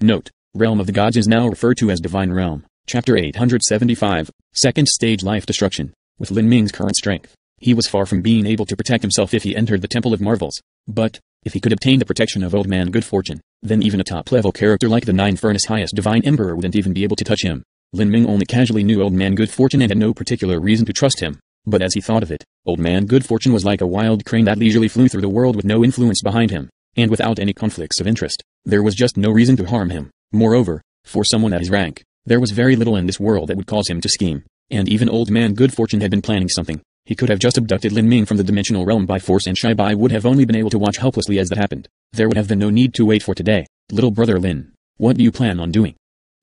Note, Realm of the Gods is now referred to as Divine Realm. Chapter 875, Second Stage Life Destruction. With Lin Ming's current strength, he was far from being able to protect himself if he entered the Temple of Marvels. But, if he could obtain the protection of Old Man Good Fortune, then even a top-level character like the Nine Furnace Highest Divine Emperor wouldn't even be able to touch him. Lin Ming only casually knew Old Man Good Fortune and had no particular reason to trust him. But as he thought of it, Old Man Good Fortune was like a wild crane that leisurely flew through the world with no influence behind him, and without any conflicts of interest. There was just no reason to harm him. Moreover, for someone at his rank, there was very little in this world that would cause him to scheme. And even Old Man Good Fortune had been planning something. He could have just abducted Lin Ming from the dimensional realm by force and Shai Bai would have only been able to watch helplessly as that happened. There would have been no need to wait for today. Little brother Lin, what do you plan on doing?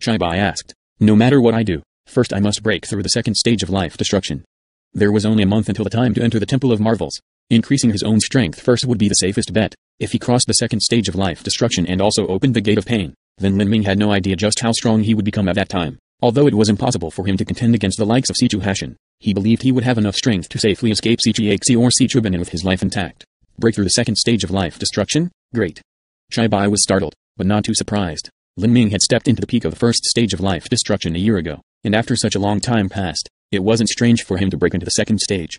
Shai Bai asked. No matter what I do, first I must break through the second stage of life destruction. There was only a month until the time to enter the Temple of Marvels. Increasing his own strength first would be the safest bet. If he crossed the second stage of life destruction and also opened the gate of pain, then Lin Ming had no idea just how strong he would become at that time. Although it was impossible for him to contend against the likes of Sichu Hashin, he believed he would have enough strength to safely escape Sichi or Sichubanin with his life intact. Break through the second stage of life destruction? Great. Shai Bai was startled, but not too surprised. Lin Ming had stepped into the peak of the first stage of life destruction a year ago, and after such a long time passed, it wasn't strange for him to break into the second stage.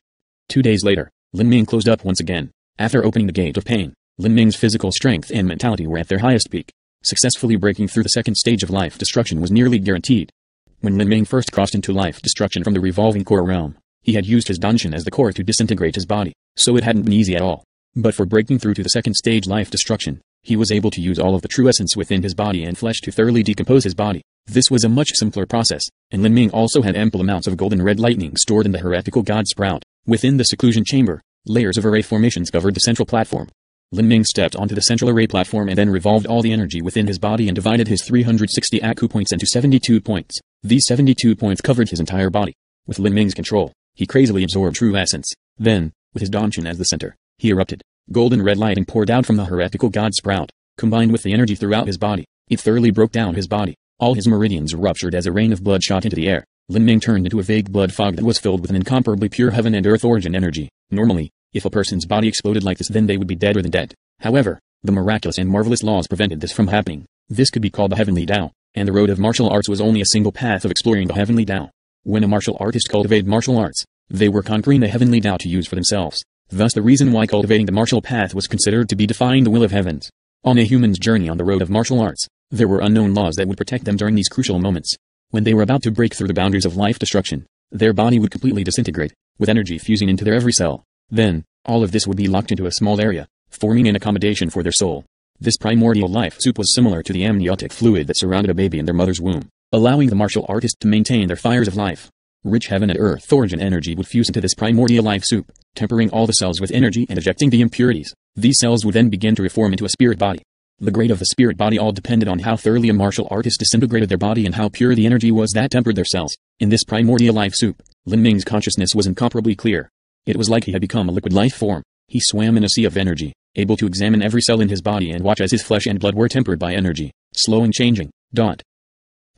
Two days later, Lin Ming closed up once again. After opening the gate of pain, Lin Ming's physical strength and mentality were at their highest peak. Successfully breaking through the second stage of life destruction was nearly guaranteed. When Lin Ming first crossed into life destruction from the revolving core realm, he had used his dantian as the core to disintegrate his body, so it hadn't been easy at all. But for breaking through to the second stage life destruction, he was able to use all of the true essence within his body and flesh to thoroughly decompose his body. This was a much simpler process, and Lin Ming also had ample amounts of golden red lightning stored in the heretical god sprout. Within the seclusion chamber, layers of array formations covered the central platform, Lin Ming stepped onto the central array platform and then revolved all the energy within his body and divided his 360 acupoints into 72 points. These 72 points covered his entire body. With Lin Ming's control, he crazily absorbed true essence. Then, with his dantian as the center, he erupted. Golden red lighting poured out from the heretical god sprout, combined with the energy throughout his body. It thoroughly broke down his body. All his meridians ruptured as a rain of blood shot into the air. Lin Ming turned into a vague blood fog that was filled with an incomparably pure heaven and earth origin energy. Normally, if a person's body exploded like this then they would be deader than dead. However, the miraculous and marvelous laws prevented this from happening. This could be called the heavenly Tao, and the road of martial arts was only a single path of exploring the heavenly Tao. When a martial artist cultivated martial arts, they were conquering the heavenly Tao to use for themselves. Thus the reason why cultivating the martial path was considered to be defying the will of heavens. On a human's journey on the road of martial arts, there were unknown laws that would protect them during these crucial moments. When they were about to break through the boundaries of life destruction, their body would completely disintegrate, with energy fusing into their every cell. Then, all of this would be locked into a small area, forming an accommodation for their soul. This primordial life soup was similar to the amniotic fluid that surrounded a baby in their mother's womb, allowing the martial artist to maintain their fires of life. Rich heaven and earth origin energy would fuse into this primordial life soup, tempering all the cells with energy and ejecting the impurities. These cells would then begin to reform into a spirit body. The grade of the spirit body all depended on how thoroughly a martial artist disintegrated their body and how pure the energy was that tempered their cells. In this primordial life soup, Lin Ming's consciousness was incomparably clear. It was like he had become a liquid life form. He swam in a sea of energy, able to examine every cell in his body and watch as his flesh and blood were tempered by energy, slow and changing. Dot.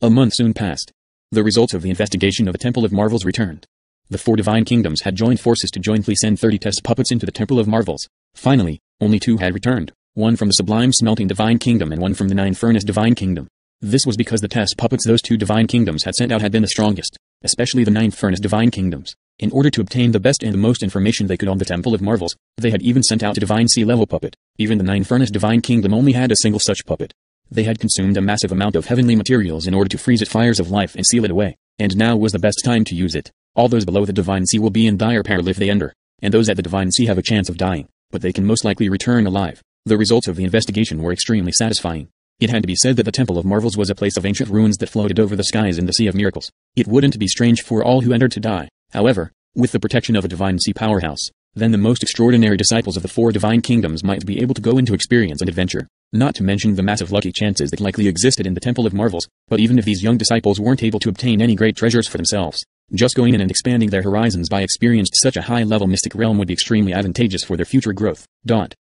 A month soon passed. The results of the investigation of the Temple of Marvels returned. The four divine kingdoms had joined forces to jointly send 30 test puppets into the Temple of Marvels. Finally, only two had returned, one from the Sublime Smelting Divine Kingdom and one from the Nine Furnace Divine Kingdom. This was because the test puppets those two divine kingdoms had sent out had been the strongest, especially the Nine Furnace Divine Kingdoms. In order to obtain the best and the most information they could on the Temple of Marvels, they had even sent out a divine sea-level puppet. Even the Nine Furnace Divine Kingdom only had a single such puppet. They had consumed a massive amount of heavenly materials in order to freeze its fires of life and seal it away, and now was the best time to use it. All those below the Divine Sea will be in dire peril if they enter, and those at the Divine Sea have a chance of dying, but they can most likely return alive. The results of the investigation were extremely satisfying. It had to be said that the Temple of Marvels was a place of ancient ruins that floated over the skies in the Sea of Miracles. It wouldn't be strange for all who entered to die. However, with the protection of a divine sea powerhouse, then the most extraordinary disciples of the four divine kingdoms might be able to go into experience and adventure. Not to mention the massive lucky chances that likely existed in the Temple of Marvels, but even if these young disciples weren't able to obtain any great treasures for themselves, just going in and expanding their horizons by experienced such a high-level mystic realm would be extremely advantageous for their future growth. Dot.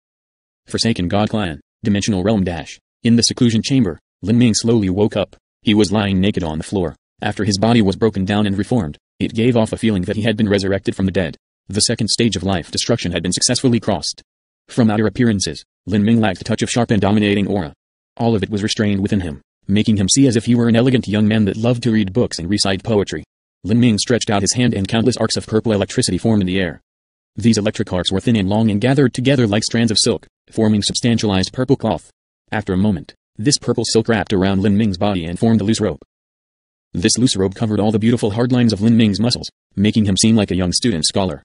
Forsaken God Clan, Dimensional Realm Dash. In the seclusion chamber, Lin Ming slowly woke up. He was lying naked on the floor. After his body was broken down and reformed, it gave off a feeling that he had been resurrected from the dead. The second stage of life destruction had been successfully crossed. From outer appearances, Lin Ming lacked a touch of sharp and dominating aura. All of it was restrained within him. making him see as if he were an elegant young man that loved to read books and recite poetry. Lin Ming stretched out his hand and countless arcs of purple electricity formed in the air. These electric arcs were thin and long and gathered together like strands of silk, forming substantialized purple cloth. After a moment, this purple silk wrapped around Lin Ming's body and formed a loose rope. This loose robe covered all the beautiful hard lines of Lin Ming's muscles, making him seem like a young student scholar.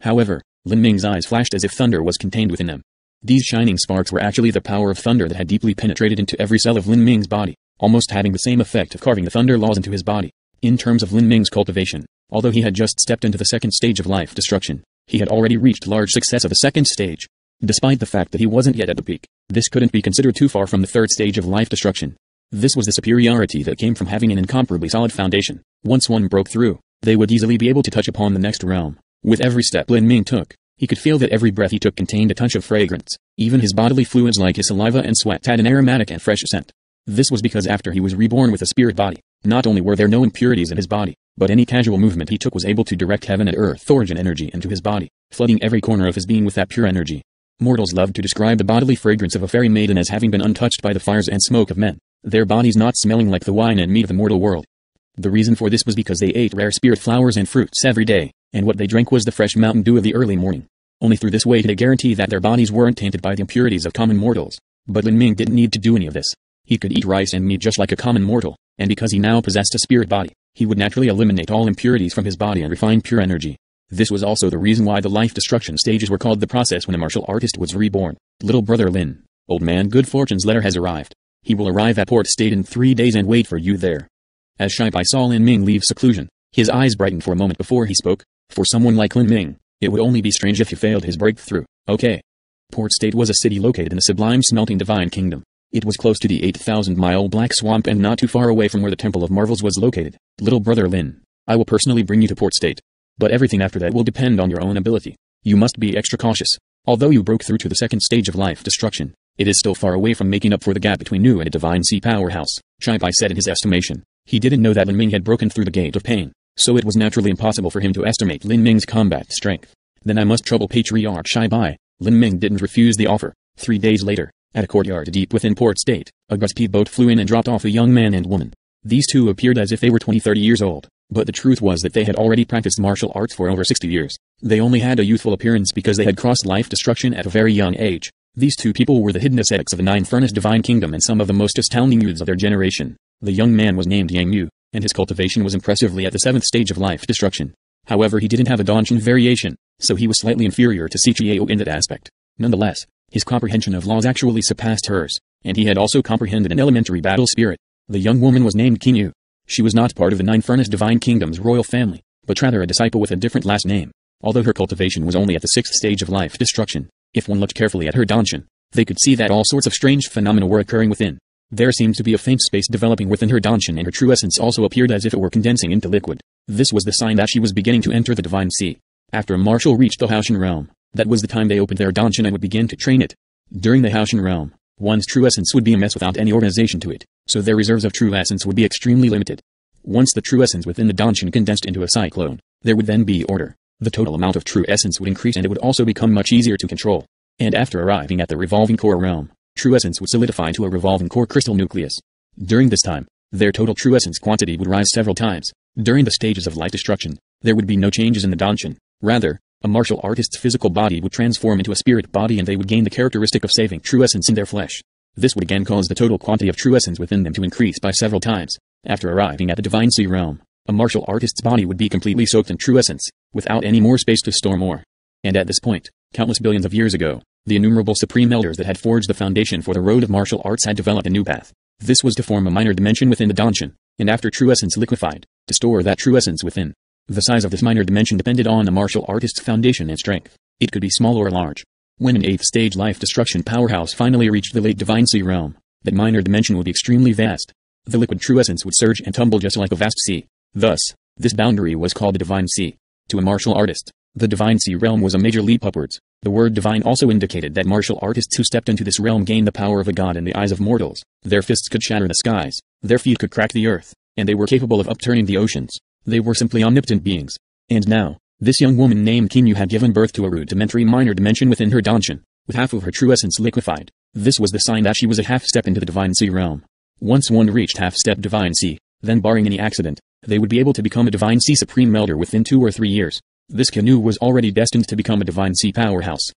However, Lin Ming's eyes flashed as if thunder was contained within them. These shining sparks were actually the power of thunder that had deeply penetrated into every cell of Lin Ming's body, almost having the same effect of carving the thunder laws into his body. In terms of Lin Ming's cultivation, although he had just stepped into the second stage of life destruction, he had already reached large success of the second stage. Despite the fact that he wasn't yet at the peak, this couldn't be considered too far from the third stage of life destruction. This was the superiority that came from having an incomparably solid foundation. Once one broke through, they would easily be able to touch upon the next realm. With every step Lin Ming took, he could feel that every breath he took contained a touch of fragrance. Even his bodily fluids like his saliva and sweat had an aromatic and fresh scent. This was because after he was reborn with a spirit body, not only were there no impurities in his body, but any casual movement he took was able to direct heaven and earth origin energy into his body, flooding every corner of his being with that pure energy. Mortals love to describe the bodily fragrance of a fairy maiden as having been untouched by the fires and smoke of men their bodies not smelling like the wine and meat of the mortal world. The reason for this was because they ate rare spirit flowers and fruits every day, and what they drank was the fresh mountain dew of the early morning. Only through this way could they guarantee that their bodies weren't tainted by the impurities of common mortals. But Lin Ming didn't need to do any of this. He could eat rice and meat just like a common mortal, and because he now possessed a spirit body, he would naturally eliminate all impurities from his body and refine pure energy. This was also the reason why the life destruction stages were called the process when a martial artist was reborn. Little brother Lin, old man Good Fortune's letter has arrived. He will arrive at Port State in three days and wait for you there. As Shai Bai saw Lin Ming leave seclusion, his eyes brightened for a moment before he spoke. For someone like Lin Ming, it would only be strange if he failed his breakthrough. Okay. Port State was a city located in the sublime smelting divine kingdom. It was close to the 8,000-mile Black Swamp and not too far away from where the Temple of Marvels was located. Little brother Lin, I will personally bring you to Port State. But everything after that will depend on your own ability. You must be extra cautious. Although you broke through to the second stage of life destruction, it is still far away from making up for the gap between you and a divine sea powerhouse, Shai Bai said in his estimation. He didn't know that Lin Ming had broken through the gate of pain, so it was naturally impossible for him to estimate Lin Ming's combat strength. Then I must trouble Patriarch Shai Bai. Lin Ming didn't refuse the offer. Three days later, at a courtyard deep within Port State, a speed boat flew in and dropped off a young man and woman. These two appeared as if they were 20-30 years old, but the truth was that they had already practiced martial arts for over 60 years. They only had a youthful appearance because they had crossed life destruction at a very young age. These two people were the hidden ascetics of the Nine Furnace Divine Kingdom and some of the most astounding youths of their generation. The young man was named Yang Yu, and his cultivation was impressively at the seventh stage of life destruction. However he didn't have a dantian variation, so he was slightly inferior to Sichiao in that aspect. Nonetheless, his comprehension of laws actually surpassed hers, and he had also comprehended an elementary battle spirit. The young woman was named Kinyu. She was not part of the Nine Furnace Divine Kingdom's royal family, but rather a disciple with a different last name. Although her cultivation was only at the sixth stage of life destruction, if one looked carefully at her dantian, they could see that all sorts of strange phenomena were occurring within. There seemed to be a faint space developing within her dantian and her true essence also appeared as if it were condensing into liquid. This was the sign that she was beginning to enter the divine sea. After a marshal reached the Houtian realm, that was the time they opened their dantian and would begin to train it. During the Houtian realm, one's true essence would be a mess without any organization to it, so their reserves of true essence would be extremely limited. Once the true essence within the dantian condensed into a cyclone, there would then be order. The total amount of true essence would increase and it would also become much easier to control. And after arriving at the revolving core realm, true essence would solidify to a revolving core crystal nucleus. During this time, their total true essence quantity would rise several times. During the stages of life destruction, there would be no changes in the dantian. Rather, a martial artist's physical body would transform into a spirit body and they would gain the characteristic of saving true essence in their flesh. This would again cause the total quantity of true essence within them to increase by several times. After arriving at the divine sea realm, a martial artist's body would be completely soaked in true essence, without any more space to store more. And at this point, countless billions of years ago, the innumerable supreme elders that had forged the foundation for the road of martial arts had developed a new path. This was to form a minor dimension within the dantian, and after true essence liquefied, to store that true essence within. The size of this minor dimension depended on the martial artist's foundation and strength. It could be small or large. When an eighth stage life destruction powerhouse finally reached the late divine sea realm, that minor dimension would be extremely vast. The liquid true essence would surge and tumble just like a vast sea. Thus, this boundary was called the divine sea. To a martial artist, the divine sea realm was a major leap upwards. The word divine also indicated that martial artists who stepped into this realm gained the power of a god in the eyes of mortals. Their fists could shatter the skies, their feet could crack the earth, and they were capable of upturning the oceans. They were simply omnipotent beings. And now, this young woman named Kinyu had given birth to a rudimentary minor dimension within her dantian, with half of her true essence liquefied. This was the sign that she was a half step into the divine sea realm. Once one reached half-step Divine sea, then barring any accident, they would be able to become a Divine Sea Supreme Elder within two or three years. This Kinyu was already destined to become a Divine Sea powerhouse.